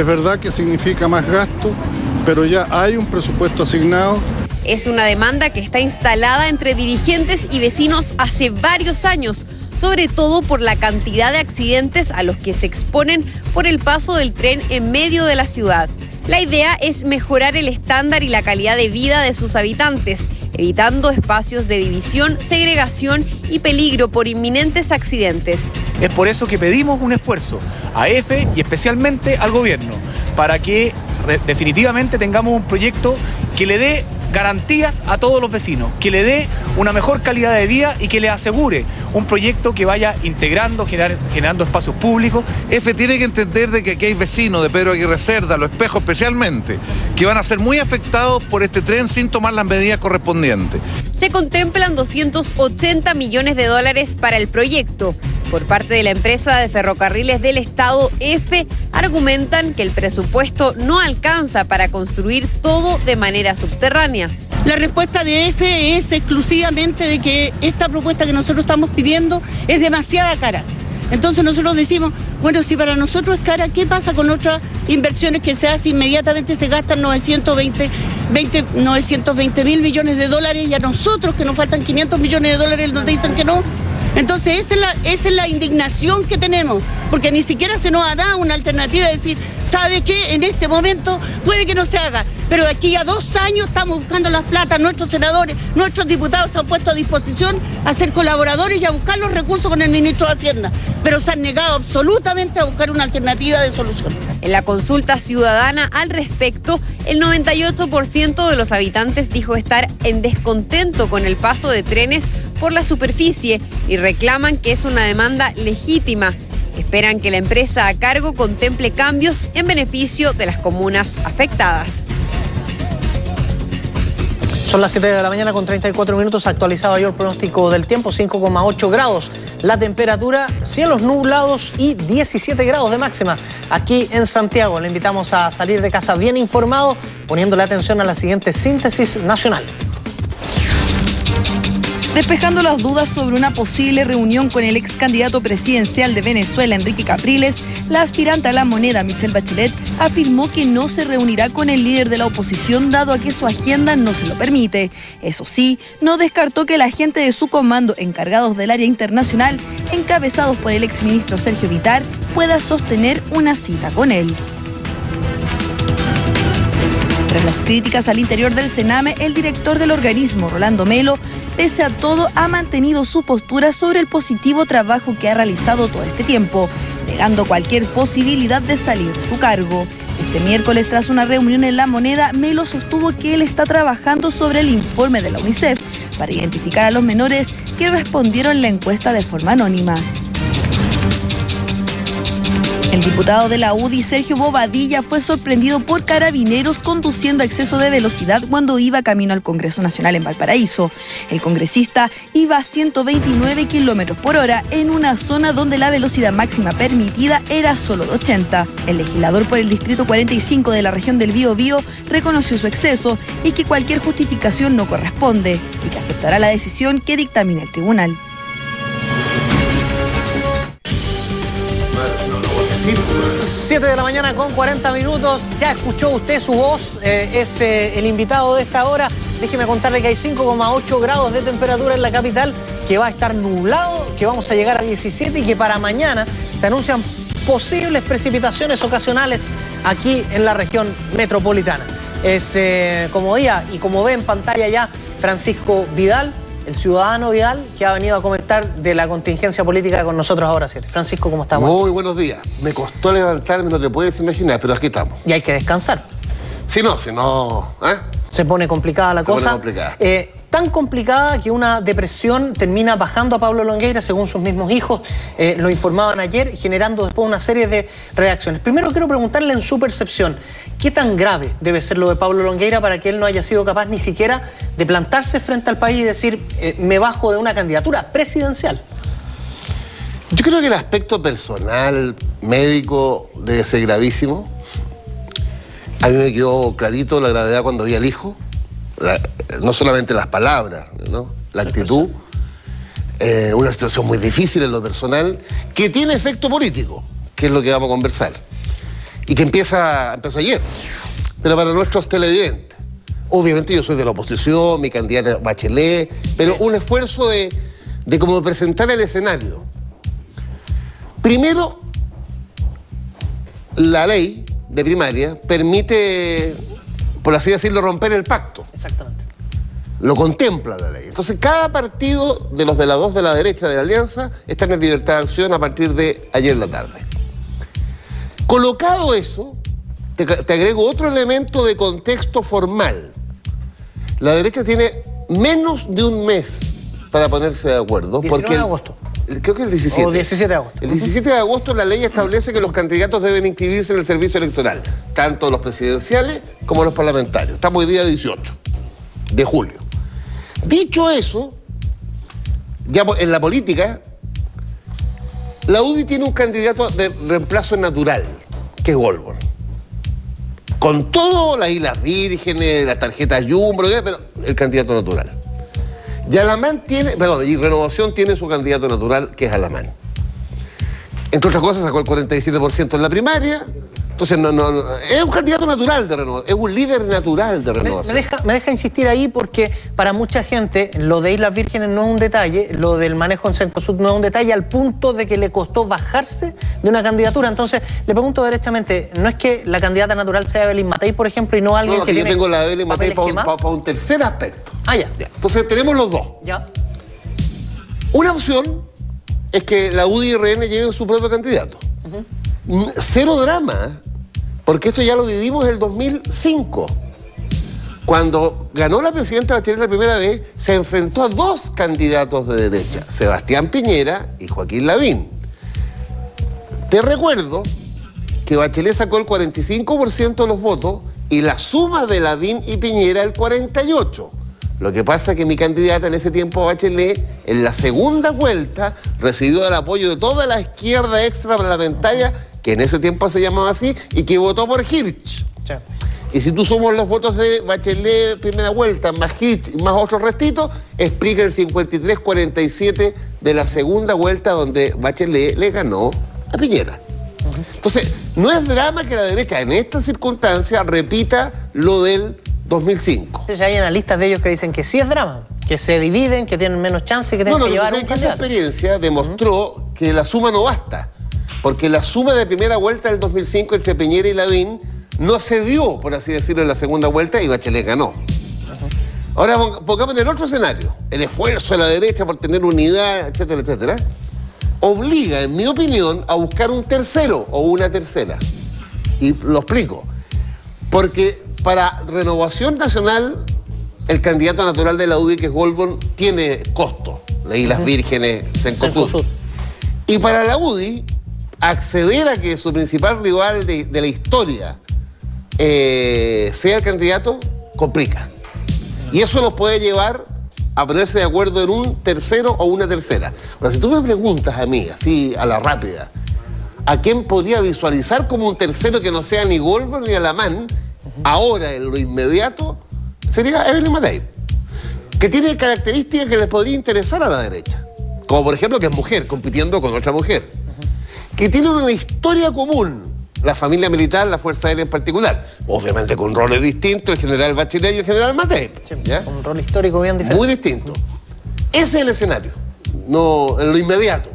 es verdad que significa más gasto, pero ya hay un presupuesto asignado es una demanda que está instalada entre dirigentes y vecinos hace varios años, sobre todo por la cantidad de accidentes a los que se exponen por el paso del tren en medio de la ciudad. La idea es mejorar el estándar y la calidad de vida de sus habitantes, evitando espacios de división, segregación y peligro por inminentes accidentes. Es por eso que pedimos un esfuerzo a EFE y especialmente al gobierno para que definitivamente tengamos un proyecto que le dé garantías a todos los vecinos, que le dé una mejor calidad de vida y que le asegure un proyecto que vaya integrando, generando espacios públicos. EFE tiene que entender de que aquí hay vecinos de Pedro Aguirre Cerda, Los Espejos especialmente, que van a ser muy afectados por este tren sin tomar las medidas correspondientes. Se contemplan 280 millones de dólares para el proyecto. Por parte de la empresa de ferrocarriles del Estado, EFE, argumentan que el presupuesto no alcanza para construir todo de manera subterránea. La respuesta de EFE es exclusivamente de que esta propuesta que nosotros estamos pidiendo es demasiada cara. Entonces nosotros decimos, bueno, si para nosotros es cara, ¿qué pasa con otras inversiones que se hacen? Inmediatamente se gastan 920, 920 mil millones de dólares y a nosotros que nos faltan 500 millones de dólares nos dicen que no. Entonces esa es, la, indignación que tenemos, porque ni siquiera se nos ha dado una alternativa de decir, ¿sabe qué? En este momento puede que no se haga, pero aquí a dos años estamos buscando las plata, nuestros senadores, nuestros diputados se han puesto a disposición a ser colaboradores y a buscar los recursos con el ministro de Hacienda, pero se han negado absolutamente a buscar una alternativa de solución. En la consulta ciudadana al respecto, el 98% de los habitantes dijo estar en descontento con el paso de trenes por la superficie y reclaman que es una demanda legítima. Esperan que la empresa a cargo contemple cambios en beneficio de las comunas afectadas. Son las 7 de la mañana con 34 minutos. Actualizado yo el pronóstico del tiempo, 5,8 grados. La temperatura, cielos nublados y 17 grados de máxima. Aquí en Santiago le invitamos a salir de casa bien informado, poniéndole atención a la siguiente síntesis nacional. Despejando las dudas sobre una posible reunión con el ex candidato presidencial de Venezuela, Enrique Capriles, la aspirante a la moneda, Michelle Bachelet, afirmó que no se reunirá con el líder de la oposición dado a que su agenda no se lo permite. Eso sí, no descartó que la gente de su comando encargados del área internacional, encabezados por el exministro Sergio Vitar, pueda sostener una cita con él. Tras las críticas al interior del Sename, el director del organismo, Rolando Melo, pese a todo, ha mantenido su postura sobre el positivo trabajo que ha realizado todo este tiempo, negando cualquier posibilidad de salir de su cargo. Este miércoles, tras una reunión en La Moneda, Melo sostuvo que él está trabajando sobre el informe de la UNICEF para identificar a los menores que respondieron la encuesta de forma anónima. El diputado de la UDI, Sergio Bobadilla, fue sorprendido por carabineros conduciendo a exceso de velocidad cuando iba camino al Congreso Nacional en Valparaíso. El congresista iba a 129 kilómetros por hora en una zona donde la velocidad máxima permitida era solo de 80. El legislador por el Distrito 45 de la región del Bío reconoció su exceso y que cualquier justificación no corresponde y que aceptará la decisión que dictamina el tribunal. 7 de la mañana con 40 minutos. Ya escuchó usted su voz. Eh, es eh, el invitado de esta hora. déjeme contarle que hay 5,8 grados de temperatura en la capital, que va a estar nublado, que vamos a llegar a 17 y que para mañana se anuncian posibles precipitaciones ocasionales aquí en la región metropolitana. Es eh, como día y como ve en pantalla ya Francisco Vidal, el ciudadano Vidal, que ha venido a comentar de la contingencia política con nosotros ahora siete. Francisco, ¿cómo estamos? Muy buenos días. Me costó levantarme, no te puedes imaginar, pero aquí estamos. Y hay que descansar. Si no, si no. ¿eh? Se pone complicada la Se pone cosa. complicada. Eh, tan complicada que una depresión termina bajando a Pablo Longueira, según sus mismos hijos, eh, lo informaban ayer, generando después una serie de reacciones. Primero quiero preguntarle en su percepción, ¿qué tan grave debe ser lo de Pablo Longueira para que él no haya sido capaz ni siquiera de plantarse frente al país y decir, eh, me bajo de una candidatura presidencial? Yo creo que el aspecto personal, médico, debe ser gravísimo. A mí me quedó clarito la gravedad cuando vi al hijo. La- no solamente las palabras, ¿no? la actitud. Eh, una situación muy difícil en lo personal, que tiene efecto político, que es lo que vamos a conversar. Y que empieza, empezó ayer. Pero para nuestros televidentes. Obviamente yo soy de la oposición, mi candidata es Bachelet, pero un esfuerzo de, de cómo presentar el escenario. Primero, la ley de primaria permite, por así decirlo, romper el pacto. Exactamente. Lo contempla la ley. Entonces, cada partido de los de la dos de la derecha de la alianza está en libertad de acción a partir de ayer en la tarde. Colocado eso, te, te agrego otro elemento de contexto formal. La derecha tiene menos de un mes para ponerse de acuerdo. 19 porque de agosto. Creo que el 17. O 17 de agosto. El 17 de agosto la ley establece que los candidatos deben inscribirse en el servicio electoral, tanto los presidenciales como los parlamentarios. Estamos hoy día 18 de julio. Dicho eso, ya en la política, la UDI tiene un candidato de reemplazo natural, que es Goldborn. Con todo, las Islas Vírgenes, las tarjetas Jumbo, pero el candidato natural. Y Alamán tiene, perdón, y Renovación tiene su candidato natural, que es Alamán. Entre otras cosas, sacó el 47% en la primaria. Entonces, no, no, no, es un candidato natural de renovación, es un líder natural de Me, me renovación. deja, me deja insistir ahí porque para mucha gente lo de Islas Vírgenes no es un detalle, lo del manejo en Cencosud no es un detalle al punto de que le costó bajarse de una candidatura. Entonces, le pregunto derechamente, ¿no es que la candidata natural sea Evelyn Matei, por ejemplo, y no alguien No, que, que yo tiene tengo la Evelyn Matei para un, quemados? pa- pa un tercer aspecto. Ah, ya. Entonces tenemos los dos. Ya. Una opción es que la UDI y RN lleven su propio candidato. Mm, Cero drama, porque esto ya lo vivimos en el 2005. Cuando ganó la presidenta Bachelet la primera vez, se enfrentó a dos candidatos de derecha, Sebastián Piñera y Joaquín Lavín. Te recuerdo que Bachelet sacó el 45% de los votos y la suma de Lavín y Piñera el 48%. Lo que pasa es que mi candidata en ese tiempo, Bachelet, en la segunda vuelta, recibió el apoyo de toda la izquierda extraparlamentaria, que en ese tiempo se llamaba así, y que votó por Hirsch. Y si tú sumas los votos de Bachelet primera vuelta, más Hitch y más otros restitos, explica el 53-47 de la segunda vuelta donde Bachelet le ganó a Piñera. Entonces, no es drama que la derecha en esta circunstancia repita lo del 2005. Entonces, hay analistas de ellos que dicen que sí es drama, que se dividen, que tienen menos chance, que tienen No, no, que llevar un esa experiencia demostró que la suma no basta. Porque la suma de primera vuelta del 2005 entre Piñera y Lavín no se dio, por así decirlo, en la segunda vuelta y Bachelet ganó. Ahora pong- pongamos en el otro escenario. El esfuerzo de la derecha por tener unidad, etcétera, etcétera, obliga, en mi opinión, a buscar un tercero o una tercera. Y lo explico. Porque para Renovación Nacional, el candidato natural de la UDI, que es Goldborn, tiene costo. De Islas Vírgenes, Cencosud. Cencosud. Y para la UDI, acceder a que su principal rival de, la historia eh, sea el candidato, complica. Y eso los puede llevar a ponerse de acuerdo en un tercero o una tercera. Ahora, si tú me preguntas a mí, así a la rápida, ¿a quién podría visualizar como un tercero que no sea ni Goldberg ni Alamán? Ahora, en lo inmediato, sería Evelyn Matei, que tiene características que les podría interesar a la derecha. Como por ejemplo que es mujer, compitiendo con otra mujer. Que tiene una historia común, la familia militar, la Fuerza Aérea en particular. Obviamente con roles distintos, el general Bachelet y el general Matei. Un rol histórico bien diferente. Muy distinto. Ese es el escenario, no en lo inmediato.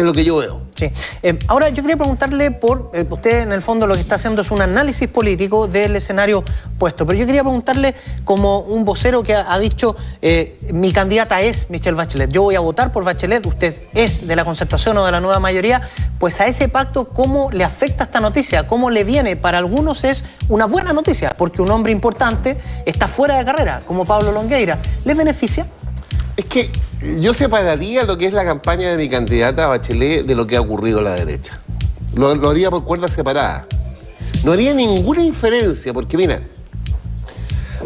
Es lo que yo veo. Sí. Eh, ahora yo quería preguntarle por, eh, usted en el fondo lo que está haciendo es un análisis político del escenario puesto, pero yo quería preguntarle como un vocero que ha, ha dicho, eh, mi candidata es Michelle Bachelet, yo voy a votar por Bachelet, usted es de la concertación o de la nueva mayoría, pues a ese pacto, ¿cómo le afecta esta noticia? ¿Cómo le viene? Para algunos es una buena noticia, porque un hombre importante está fuera de carrera, como Pablo Longueira. ¿Le beneficia? Es que yo separaría lo que es la campaña de mi candidata Bachelet de lo que ha ocurrido a la derecha. Lo, lo haría por cuerdas separadas. No haría ninguna diferencia, porque mira,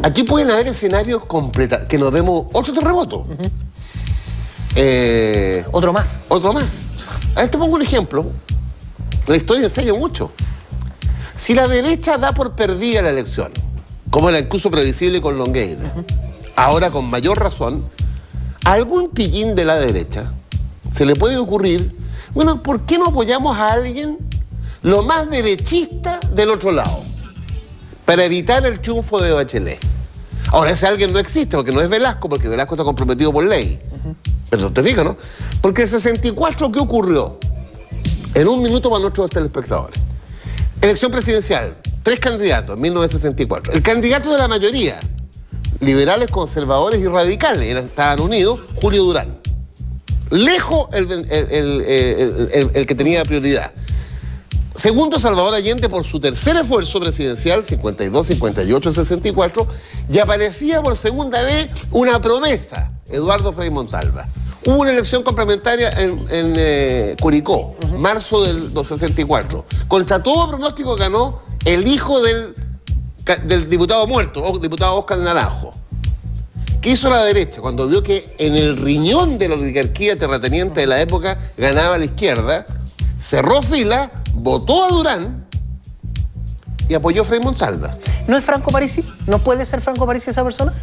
aquí pueden haber escenarios completa, que nos demos otro terremoto. Eh, otro más. Otro más. A ver, te pongo un ejemplo. La historia enseña mucho. Si la derecha da por perdida la elección, como era incluso previsible con Longueira, ahora con mayor razón, a algún pillín de la derecha se le puede ocurrir, bueno, ¿por qué no apoyamos a alguien lo más derechista del otro lado? Para evitar el triunfo de Bachelet. Ahora, ese alguien no existe, porque no es Velasco, porque Velasco está comprometido por ley. Pero te fijas, ¿no? Porque el 64, ¿qué ocurrió? En un minuto para nuestros telespectadores. Elección presidencial, tres candidatos, 1964. El candidato de la mayoría, liberales, conservadores y radicales, estaban unidos, Julio Durán. Lejos el, el- el- que tenía prioridad. Segundo, Salvador Allende por su tercer esfuerzo presidencial, 52, 58, 64, y aparecía por segunda vez una promesa, Eduardo Frei Montalva. Hubo una elección complementaria en, en, eh, Curicó, marzo del, del 64. Contra todo pronóstico ganó el hijo del, del diputado muerto, diputado Oscar Naranjo. ¿Qué hizo la derecha cuando vio que en el riñón de la oligarquía terrateniente de la época ganaba la izquierda? Cerró fila, votó a Durán y apoyó a Frei Montalva. ¿No es Franco Parisi? ¿No puede ser Franco Parisi esa persona?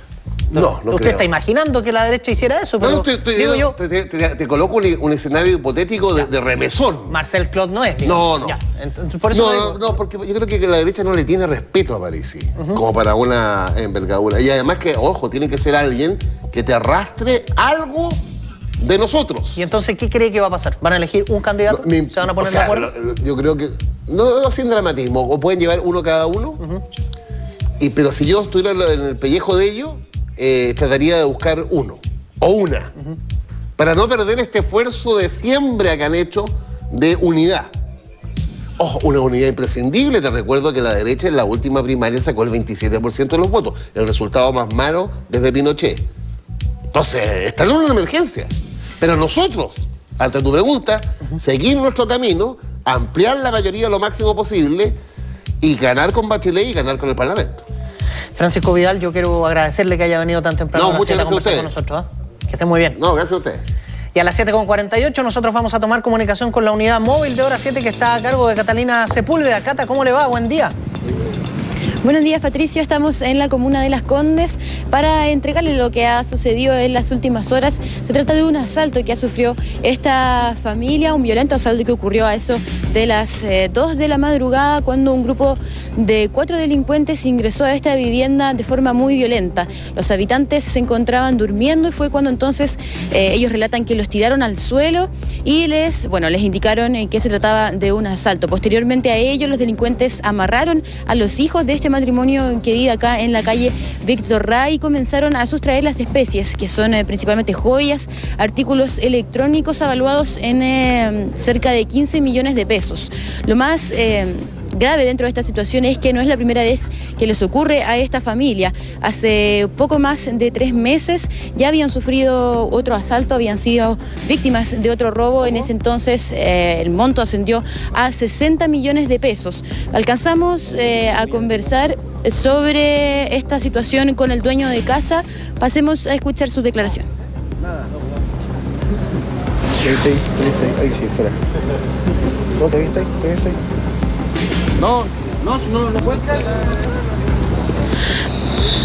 No, no Usted creo. está imaginando que la derecha hiciera eso, No, pero no, te, te- digo yo, te- te- te- te coloco un, un escenario hipotético de, de remesón. Marcel Claude no es. No, digamos. no. Ya, entonces, por eso no, digo- no, no, porque yo creo que la derecha no le tiene respeto a Parisi, como para una envergadura. Y además que, ojo, tiene que ser alguien que te arrastre algo de nosotros. ¿Y entonces qué cree que va a pasar? ¿Van a elegir un candidato? ¿Se van a poner O sea, de acuerdo? lo- lo- yo creo que. No, no sin dramatismo. O pueden llevar uno cada uno. y, pero si yo estuviera en el pellejo de ellos, eh, trataría de buscar uno. O una. Para no perder este esfuerzo de siembra que han hecho de unidad. Una unidad imprescindible. Te recuerdo que la derecha en la última primaria sacó el 27% de los votos. El resultado más malo desde Pinochet. Entonces, está en una emergencia. Pero nosotros, ante tu pregunta, seguir nuestro camino, ampliar la mayoría lo máximo posible y ganar con Bachelet y ganar con el Parlamento. Francisco Vidal, yo quiero agradecerle que haya venido tan temprano No, a muchas a gracias a conversar con nosotros. ¿ah? Que esté muy bien. No, gracias a usted. Y a las 7.48 nosotros vamos a tomar comunicación con la unidad móvil de hora 7 que está a cargo de Catalina Sepúlveda. Cata, ¿cómo le va? Buen día. Buenos días, Patricio. Estamos en la comuna de Las Condes para entregarle lo que ha sucedido en las últimas horas. Se trata de un asalto que ha sufrido esta familia, un violento asalto que ocurrió a eso de las 2 de la madrugada cuando un grupo de cuatro delincuentes ingresó a esta vivienda de forma muy violenta. Los habitantes se encontraban durmiendo y fue cuando entonces eh, ellos relatan que los tiraron al suelo y les, bueno, les indicaron eh, que se trataba de un asalto. Posteriormente a ello, los delincuentes amarraron a los hijos de este matrimonio que vive acá en la calle Víctor Ray comenzaron a sustraer las especies, que son eh, principalmente joyas, artículos electrónicos avaluados en eh, cerca de 15 millones de pesos. Lo más eh, grave dentro de esta situación es que no es la primera vez que les ocurre a esta familia. Hace poco más de tres meses ya habían sufrido otro asalto, habían sido víctimas de otro robo. En ese entonces eh, el monto ascendió a 60 millones de pesos. Alcanzamos eh, a conversar sobre esta situación con el dueño de casa. Pasemos a escuchar su declaración. Está, ahí sí, fuera. No. No, no, no, no puede entrar.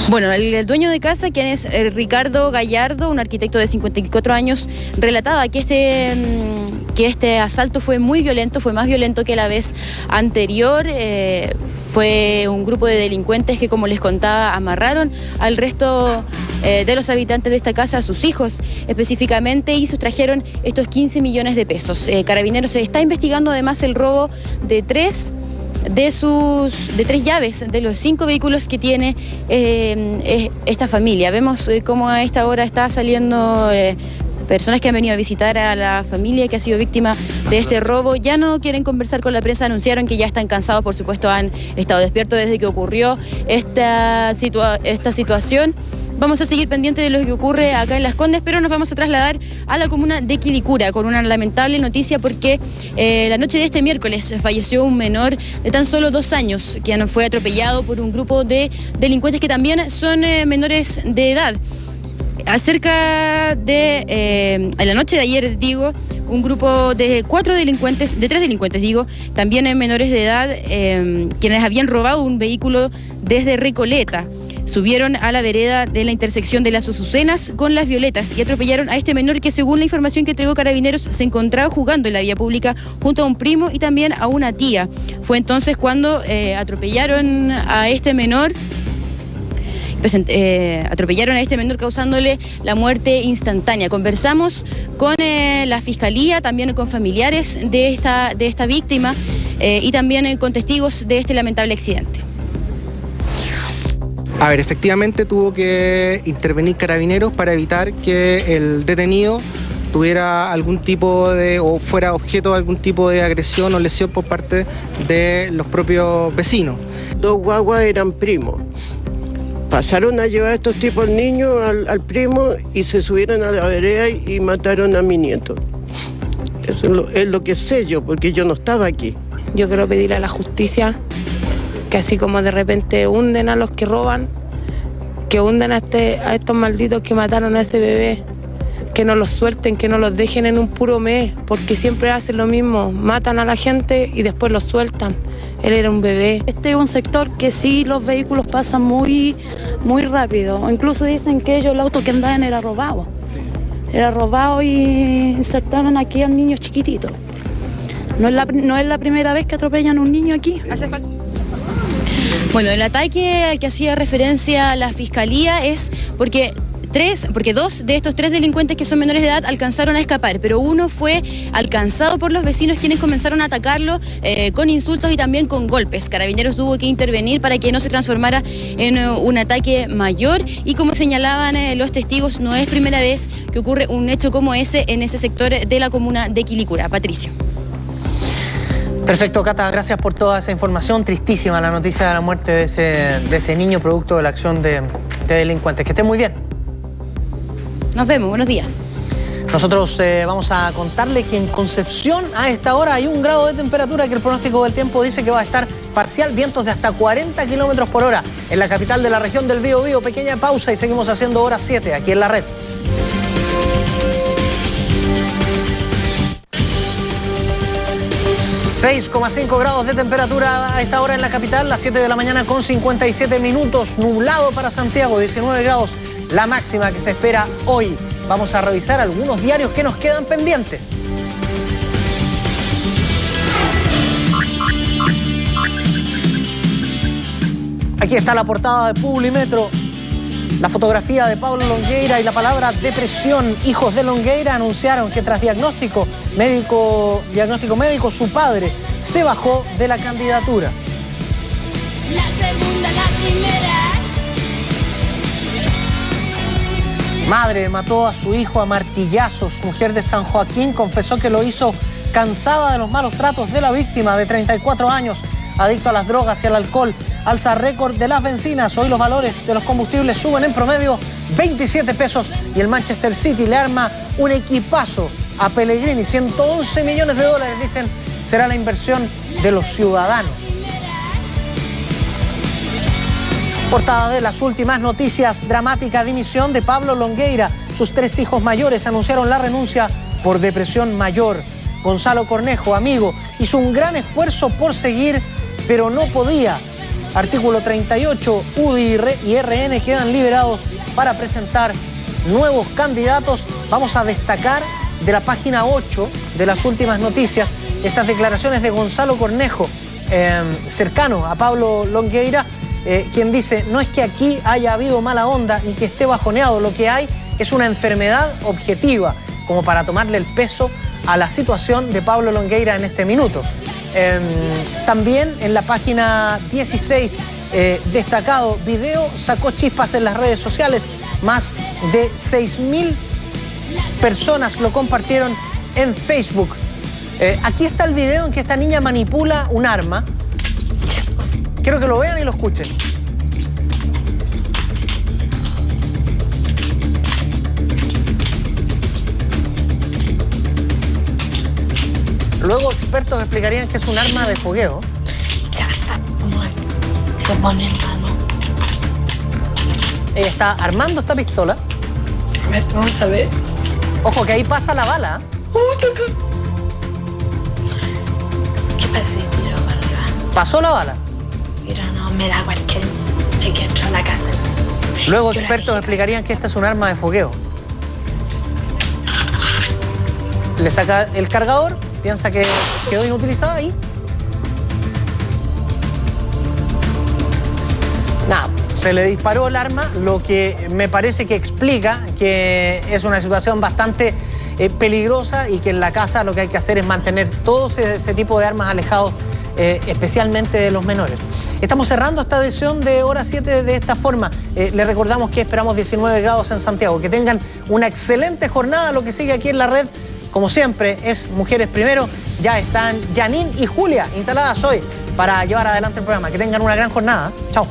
Bueno, el, dueño de casa, quien es eh, Ricardo Gallardo, un arquitecto de 54 años, relataba que este, mm, que este asalto fue muy violento, fue más violento que la vez anterior. Eh, fue un grupo de delincuentes que, como les contaba, amarraron al resto eh, de los habitantes de esta casa, a sus hijos específicamente, y sustrajeron estos 15 millones de pesos. Carabineros está investigando además el robo de tres de sus de tres llaves de los cinco vehículos que tiene eh, esta familia. Vemos cómo a esta hora está saliendo personas que han venido a visitar a la familia que ha sido víctima de este robo ya no quieren conversar con la prensa, anunciaron que ya están cansados, por supuesto han estado despiertos desde que ocurrió esta, esta situación. Vamos a seguir pendientes de lo que ocurre acá en Las Condes, pero nos vamos a trasladar a la comuna de Quilicura con una lamentable noticia porque eh, la noche de este miércoles falleció un menor de tan solo dos años que fue atropellado por un grupo de delincuentes que también son eh, menores de edad acerca de eh, la noche de ayer, digo, un grupo de cuatro delincuentes, de tres delincuentes, digo, también en menores de edad, eh, quienes habían robado un vehículo desde Recoleta. Subieron a la vereda de la intersección de las Azucenas con las Violetas y atropellaron a este menor que, según la información que entregó Carabineros, se encontraba jugando en la vía pública junto a un primo y también a una tía. Fue entonces cuando eh, atropellaron a este menor eh, atropellaron a este menor causándole la muerte instantánea. Conversamos con eh, la fiscalía, también con familiares de esta, de esta víctima y también con testigos de este lamentable accidente. A ver, efectivamente tuvo que intervenir carabineros para evitar que el detenido tuviera algún tipo de o fuera objeto de algún tipo de agresión o lesión por parte de los propios vecinos. Dos guaguas eran primos pasaron a llevar a estos tipos niños al, primo y se subieron a la vereda y, mataron a mi nieto. Eso es lo, que sé yo, porque yo no estaba aquí. Yo quiero pedir a la justicia que así como de repente hunden a los que roban, que hunden a, este, a estos malditos que mataron a ese bebé, que no los suelten, que no los dejen en un puro mes, porque siempre hacen lo mismo, matan a la gente y después los sueltan él era un bebé. Este es un sector que sí los vehículos pasan muy, muy rápido. Incluso dicen que ellos el auto que andaban era robado. Era robado y insertaron aquí a un niño chiquitito. No es, la, no es la primera vez que atropellan a un niño aquí. Bueno, el ataque al que hacía referencia la fiscalía es porque tres, porque dos de estos tres delincuentes que son menores de edad alcanzaron a escapar, pero uno fue alcanzado por los vecinos quienes comenzaron a atacarlo eh, con insultos y también con golpes. Carabineros tuvo que intervenir para que no se transformara en eh, un ataque mayor y como señalaban eh, los testigos, no es primera vez que ocurre un hecho como ese en ese sector de la comuna de Quilicura. Patricio. Perfecto, Cata, gracias por toda esa información. Tristísima la noticia de la muerte de ese, de ese niño producto de la acción de, de delincuentes. Que esté muy bien. Nos vemos, buenos días. Nosotros eh, vamos a contarle que en Concepción a esta hora hay un grado de temperatura que el pronóstico del tiempo dice que va a estar parcial, vientos de hasta 40 kilómetros por hora en la capital de la región del Bío Bío. Pequeña pausa y seguimos haciendo hora 7 aquí en la red. ...6,5 grados de temperatura a esta hora en la capital... ...las 7 de la mañana con 57 minutos... ...nublado para Santiago, 19 grados la máxima que se espera hoy. Vamos a revisar algunos diarios que nos quedan pendientes. Aquí está la portada de Publimetro, la fotografía de Pablo Longueira y la palabra depresión. Hijos de Longueira anunciaron que tras diagnóstico médico, diagnóstico médico, su padre se bajó de la candidatura. La segunda, la primera. Madre mató a su hijo a martillazos. Mujer de San Joaquín confesó que lo hizo cansada de los malos tratos de la víctima de 34 años, adicto a las drogas y al alcohol. Alza récord de las bencinas. Hoy los valores de los combustibles suben en promedio 27 pesos y el Manchester City le arma un equipazo a Pellegrini. 111 millones de dólares, dicen, será la inversión de los ciudadanos. Portada de las últimas noticias, dramática dimisión de Pablo Longueira. Sus tres hijos mayores anunciaron la renuncia por depresión mayor. Gonzalo Cornejo, amigo, hizo un gran esfuerzo por seguir, pero no podía. Artículo 38, UDI y RN quedan liberados para presentar nuevos candidatos. Vamos a destacar de la página 8 de las últimas noticias, estas declaraciones de Gonzalo Cornejo, eh, cercano a Pablo Longueira, eh, quien dice, no es que aquí haya habido mala onda ni que esté bajoneado, lo que hay es una enfermedad objetiva, como para tomarle el peso a la situación de Pablo Longueira en este minuto. Em, también en la página 16, eh, destacado video, sacó chispas en las redes sociales, más de 6.000 personas lo compartieron en Facebook. Eh, aquí está el video en que esta niña manipula un arma. Quiero que lo vean y lo escuchen. Luego expertos explicarían que es un arma de fogueo. Ya está. Se pone en mano. Ella está armando esta pistola. A ver, vamos a ver. Ojo que ahí pasa la bala. ¿Qué pasa si tiro? Pasó la bala. Mira, no, me da cualquier... Hay que entrar a la casa. Luego Yo expertos explicarían que esta es un arma de fogueo. Le saca el cargador, piensa que quedó inutilizada y... se le disparó el arma, lo que me parece que explica que es una situación bastante eh, peligrosa y que en la casa lo que hay que hacer es mantener todo ese, tipo de armas alejados, eh, especialmente de los menores. Estamos cerrando esta edición de hora 7 de esta forma. Eh, les recordamos que esperamos 19 grados en Santiago. Que tengan una excelente jornada. Lo que sigue aquí en la red, como siempre, es Mujeres Primero. Ya están Janine y Julia instaladas hoy para llevar adelante el programa. Que tengan una gran jornada. Chao.